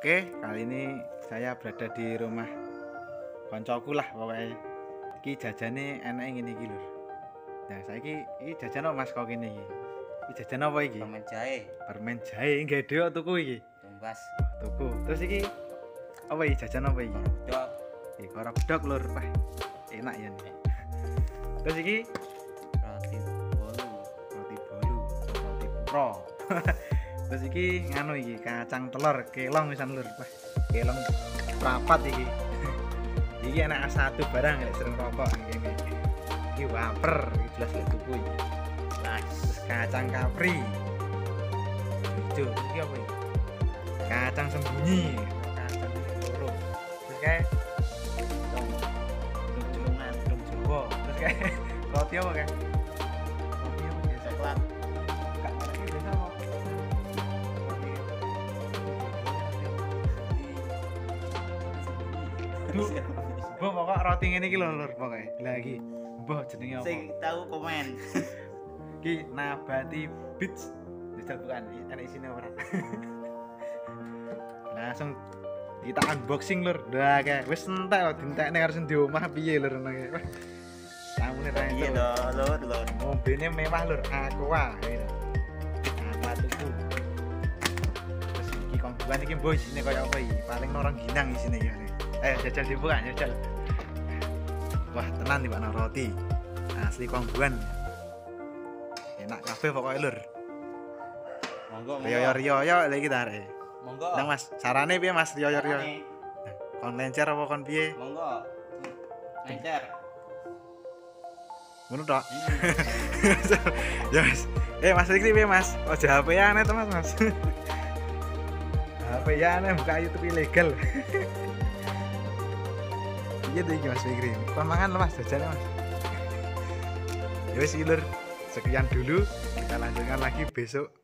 Oke, kali ini saya berada di rumah koncoku lah pokoknya. Iki jajane enak ngene iki lur. Nah, saiki iki jajan apa Mas kok kene iki? Iki jajan apa iki? permen jahe Permen jahe nggak dhewe tuku iki. tumbas Tuku. Terus iki apa iki jajan apa iki? dok Iki korok dok lur, Wah, Enak ya nih. Terus iki roti bolu roti bolu, roti pro. Terus iki nganu iki kacang telur kelong pisan lur. Wah, kelong prapat iki. iki enak satu barang nek sering rokok ngene. Iki waper, iki jelas lek tuku iki. Terus kacang kapri. Hijau, iki apa iki? Kacang sembunyi. Kacang loro. Terus kayak tunjungan dong Jawa. Terus kayak roti apa kayak? Duh. Mbah pokok roti ngene iki lho lur pokoke. Lah iki mbah jenenge apa? sing tahu komen Iki nabati beats. Jajal bukan ana isine ora. Langsung kita unboxing lur. Lah kayak wis entek lho dientekne karo sing di omah piye lur. Wah. Samune ra iya entuk. dong lur lur Mobilnya mewah lur, aqua gitu. Aqua tuku. Terus iki kongguan iki mbok isine kaya apa iki? Paling norong ginang isine iki. Ayo jajal dibuka, jajal. Wah, tenan iki Pak roti. Asli kongguan. Enak kabeh pokoknya lur. monggo Riyo riyo yo lagi kita arek. monggo Nang Mas, sarane piye Mas riyo riyo? Carane, Kon lencer apa kon piye? monggo encer Ngono tok. Hmm. ya mas eh mas Rikri piye mas ojo HP ya aneh mas HP ya aneh buka YouTube ilegal iya tuh mas Rikri kon mangan mas. Jajan mas. Ya wis iki, Lur. sekian dulu. Kita lanjutkan lagi besok